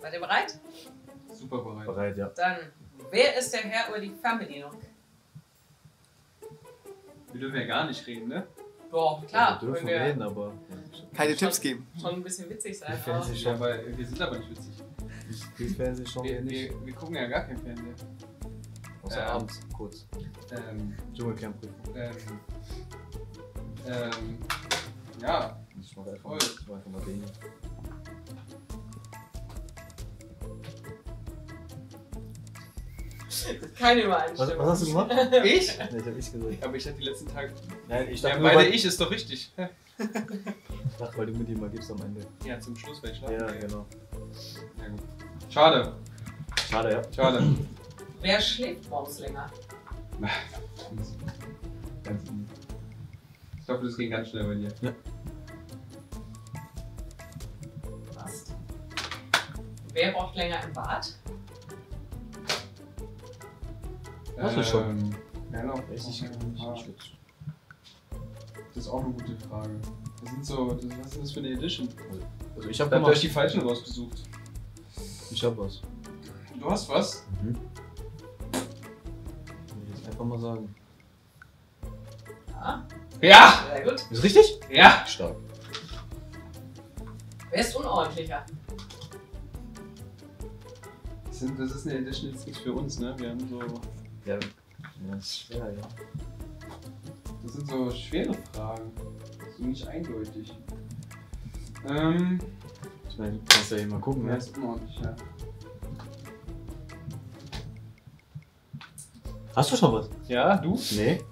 Seid ihr bereit? Super bereit. Bereit, ja. Dann, wer ist der Herr über die Fernbedienung? Wir dürfen ja gar nicht reden, ne? Boah, klar. wir dürfen wir reden, aber. Keine Schon- Tipps geben. Schon ein bisschen witzig sein. Die aber- Ja, wir sind aber nicht witzig. Die Fernsehen schauen wir Wir, nicht. wir, wir gucken ja gar kein Fernsehen. Außer Ja. abends, kurz. Ähm, Dschungelcamp-Prüfung. ähm, ähm, ja, Ich mach einfach, Voll. ich mach einfach mal den. Keine Was, Übereinstimmung. was hast du gemacht? ich? Nee, ich hab ich gesagt. Aber ich hatte die letzten Tage. Nein, ich Ja, dachte nur, beide ich ist doch richtig. ich dachte, weil du mit ihm mal gibst am Ende. Ja, zum Schluss, weil ich schlafen Ja, gehe. genau. Ja, gut. Schade, Schade, ja. schade. Wer schläft morgens länger? Ganz easy. Ich glaube, das ging ganz schnell bei dir. Passt. Wer braucht länger im Bad? Hast du schon? Ähm, Ja, noch. Weiß ich gar nicht. Das ist auch eine gute Frage. Das sind so, das, was ist das für eine Edition? Also ich Da hab habt ihr euch die falschen rausgesucht. Ich hab was. Du hast was? Mhm. Will ich jetzt einfach mal sagen. Ja, Ja! sehr gut. Ist richtig? Ja! Stark. Wer ist unordentlicher? Das, sind, das ist eine Edition jetzt nichts für uns, ne? Wir haben so. Ja. Ja, ist schwer, ja. Das sind so schwere Fragen. So nicht eindeutig. Ähm. Ich meine, du kannst ja eben mal gucken, ne? ist unordentlich, ja. Hast du schon was? Ja, du? Nee.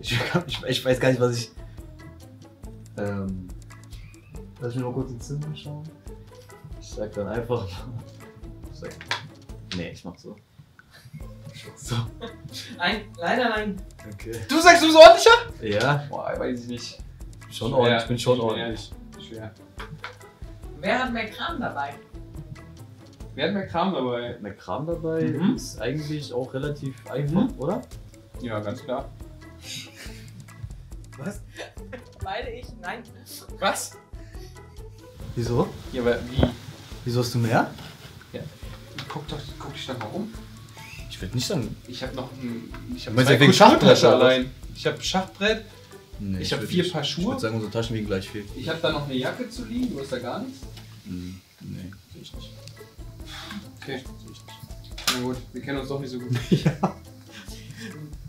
Ich, ich, ich weiß gar nicht, was ich. Ähm. Lass mich mal kurz ins Zimmer schauen. Ich sag dann einfach. Ich sag. Nee, ich mach so. So. Nein, leider nein. Okay. Du sagst, du bist ordentlicher? Ja, Boah, weiß ich nicht. schon Schwer. ordentlich. Ich bin schon Schwer. ordentlich. Schwer. Wer hat mehr Kram dabei? Wer hat mehr Kram dabei? Mehr Kram dabei Mhm. ist eigentlich auch relativ einfach, oder? Ja, ganz klar. Was? Beide ich? Nein. Was? Wieso? Ja, aber wie? Wieso hast du mehr? Guck doch, guck dich doch mal um. Ich würde nicht sagen. Ich habe noch ein. Ich habe zwei wegen Kulturtasche Schachbrett oder was? allein. Ich habe Schachbrett. Nee, Ich hab würd vier Paar Ich Schuhe. würde sagen, unsere Taschen wiegen gleich viel. Ich habe da noch eine Jacke zu liegen. Du hast da gar nichts. Hm, nee, sehe ich nicht. Okay. Sehe ich nicht. Na gut, wir kennen uns doch nicht so gut.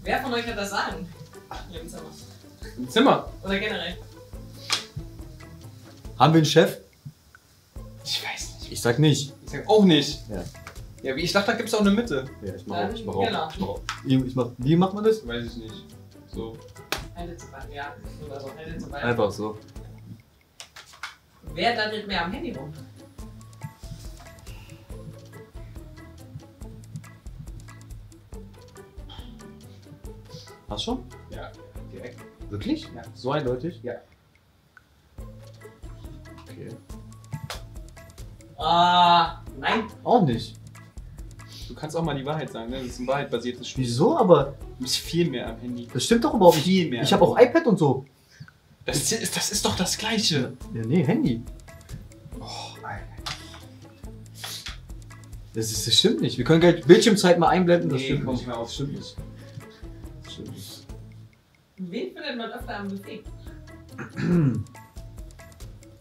Wer von euch hat das Sagen? Hier im Zimmer. Im Zimmer. Oder generell? Haben wir einen Chef? Ich weiß nicht. Ich sag nicht. Ich sag auch nicht. Ja. Ja, wie ich dachte, da gibt es auch eine Mitte. Ja, ich mach Dann auch. Ich mach auch. genau. Ich mach auch. Ich ich mach, wie macht man das? Weiß ich nicht. So. Hände zu beiden, ja. Oder so, Hände zu beiden. Einfach so. Wer daddelt mehr am Handy rum? Hast schon? Ja, direkt. Wirklich? Ja. So eindeutig? Ja. Okay. Ah, nein. Auch nicht. Du kannst auch mal die Wahrheit sagen, ne? Das ist ein wahrheitbasiertes Spiel. Wieso? Aber Du bist viel mehr am Handy. das stimmt doch überhaupt nicht. Viel mehr. Ich habe auch iPad und so. Das ist, das ist doch das Gleiche. Ja, nee, Handy. Oh, nein. Das, ist, das stimmt nicht. Wir können gleich Bildschirmzeit mal einblenden. Das Nee, stimmt komm nicht. mehr auf. Das stimmt nicht. Das stimmt nicht. Wen findet man öfter am Buffet?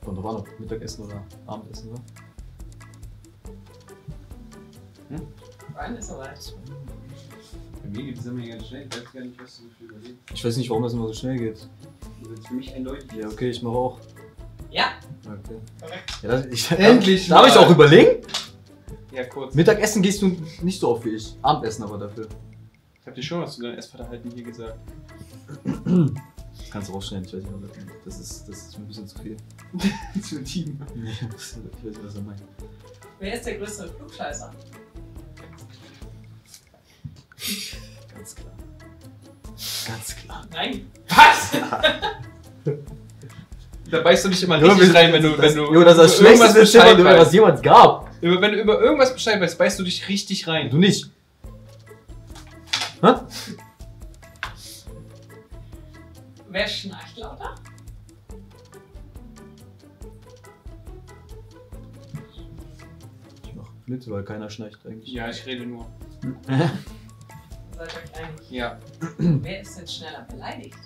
Kommt drauf an, ob Mittagessen oder Abendessen, oder? Brian ist. Bei mir geht es immer ganz schnell. Ich weiß gar nicht, was du für überlegst. Ich weiß nicht, warum das immer so schnell geht. Das ist für mich eindeutig. Ja, okay, ich mache auch. Ja, Okay. korrekt. Ja, das, ich, Endlich Darf ich mal. auch überlegen? Ja, kurz. Mittagessen gehst du nicht so oft wie ich. Abendessen aber dafür. Ich hab dir schon was zu deinem Essverhalten hier gesagt. Das kannst du rausschneiden, ich weiß nicht, was das ist. Das ist mir ein bisschen zu viel. Zu Team. Nee, das ist- ich weiß nicht, was er meint. Wer ist der größere Klugscheißer? Ganz klar. Nein. Was? da beißt du dich immer richtig rein, wenn du, das, wenn du jo, das ist das über irgendwas schlechteste Bescheid Thema, was jemals gab. Über- Wenn du über irgendwas Bescheid weißt, beißt du dich richtig rein. Du nicht. Hä? Wer schnarcht lauter? Ich mach. mit, weil keiner schnarcht eigentlich. Ja, ich rede nur. Seid euch einig. Ja. Wer ist denn schneller beleidigt?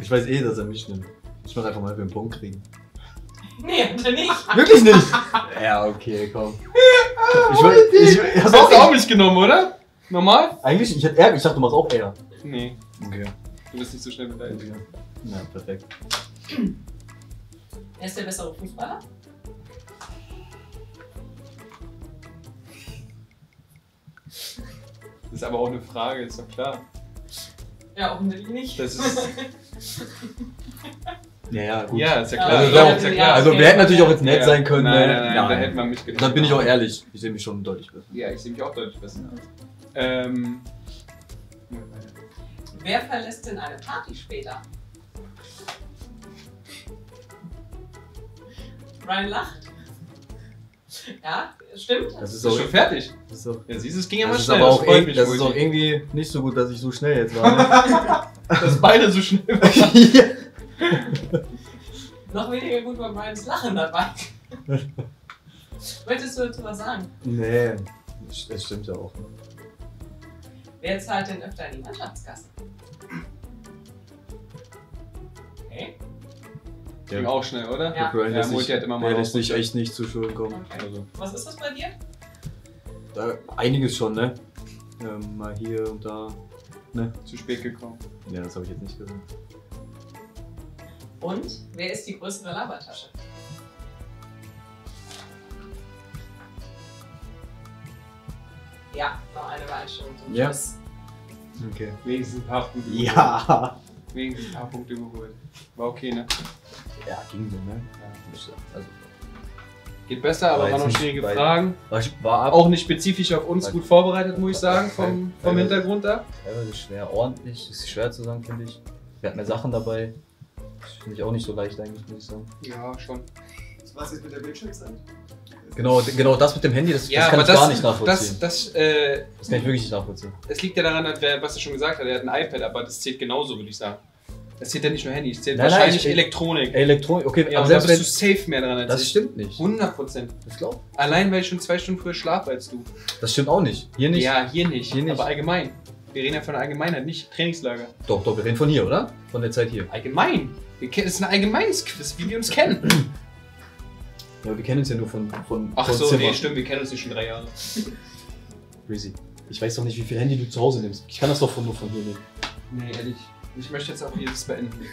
Ich weiß eh, dass er mich nimmt. Ich muss einfach mal für einen Punkt kriegen. Nee, hat er nicht. Wirklich nicht? ja, okay, komm. Ich, weiß, ich, ich, Hast du auch nicht genommen, oder? Normal? Eigentlich, ich hätte eher, ich dachte, du machst auch eher. Nee, Okay. du bist nicht so schnell beleidigt. Ja, perfekt. Wer ist der bessere Fußballer? Das ist aber auch eine Frage, ist doch klar. Ja, offensichtlich nicht. Das ist. Ja, ja, gut. Ja, ist ja klar. Also, ja, wir- ist ja klar. Also, wir hätten natürlich auch jetzt nett Ja. sein können. Nein, ne? nein, nein, da hätten wir mitgenommen. Da bin ich auch ehrlich. Ich sehe mich schon deutlich besser. Ja, ich sehe mich auch deutlich besser. Ähm. Wer verlässt denn eine Party später? Ryan lacht. Ja, stimmt. Das ist auch, schon fertig. das ist auch, Ja, siehst du, es ging ja mal das ist schnell. aber auch, irg- mich, das ist auch irgendwie nicht so gut, dass ich so schnell jetzt war. Ne? Dass beide so schnell waren. Noch weniger gut war Brians Lachen dabei. Möchtest du dazu was sagen? Nee, das stimmt ja auch. Ne? Wer zahlt denn öfter in die Mannschaftskasse? Okay. Ging auch schnell, oder? Ja. Ja, lässt Multi hat immer mal der lässt sich echt nicht zu Schulden kommen. okay. Also, Was ist das bei dir? da, einiges schon, ne? Ähm, mal hier und da. Zu spät gekommen. Ja, das habe ich jetzt nicht gesagt. Und wer ist die größere Labertasche? Ja, noch eine Übereinstimmung zum Ja. Schluss. Okay. Wenigstens ein paar Punkte. Ja! Wenigstens ein paar Punkte überholt. War okay, ne? Ja, ging so, ne? Also, Geht besser, aber War waren noch schwierige. Fragen. war, war ab. Auch nicht spezifisch auf uns gut vorbereitet, muss ich sagen, vom, vom Hintergrund da. Teilweise schwer, ordentlich. Ist schwer zu sagen, finde ich. Wir hatten mehr Sachen dabei. Das finde ich auch nicht so leicht eigentlich, muss ich sagen. Ja, schon. Was ist mit der Bildschirmzeit? Genau, genau das mit dem Handy, das, das kann ich gar nicht nachvollziehen. Das, das, äh, Das, kann ich wirklich nicht nachvollziehen. es liegt ja daran, dass wer, was er schon gesagt hat, er hat ein iPad, aber das zählt genauso, würde ich sagen. Das zählt ja nicht nur Handy, es zählt Nein, nein, wahrscheinlich ich- Elektronik. Elektronik, okay, ja, aber da bist wenn. du safe mehr dran als Das ich. stimmt nicht. 100 Prozent. Ich glaube. Allein, weil ich schon zwei Stunden früher schlafe als du. Das stimmt auch nicht. Hier nicht. Ja, hier nicht, Hier nicht. aber allgemein. Wir reden ja von der Allgemeinheit, nicht Trainingslager. Doch, doch, wir reden von hier, oder? Von der Zeit hier. Allgemein. Wir kennen- Es ist ein allgemeines Quiz, wie wir uns kennen. Ja, wir kennen uns ja nur von, von, Ach von so, Zimmer. nee, stimmt, wir kennen uns nicht schon drei Jahre. Crazy. Ich weiß doch nicht, wie viel Handy du zu Hause nimmst. Ich kann das doch von, nur von hier nehmen. Nee, ehrlich. Ich möchte jetzt auch hier das beenden.